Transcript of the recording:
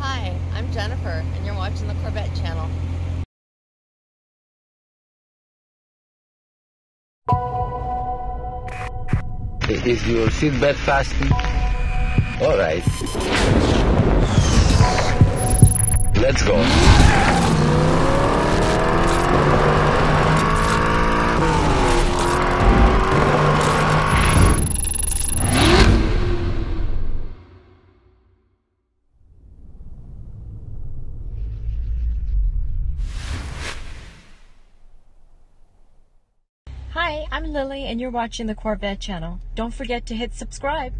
Hi, I'm Jennifer, and you're watching the Corvette channel. Is your seatbelt fastened? All right. Let's go. Hi, I'm Lily, and you're watching the Corvette channel. Don't forget to hit subscribe.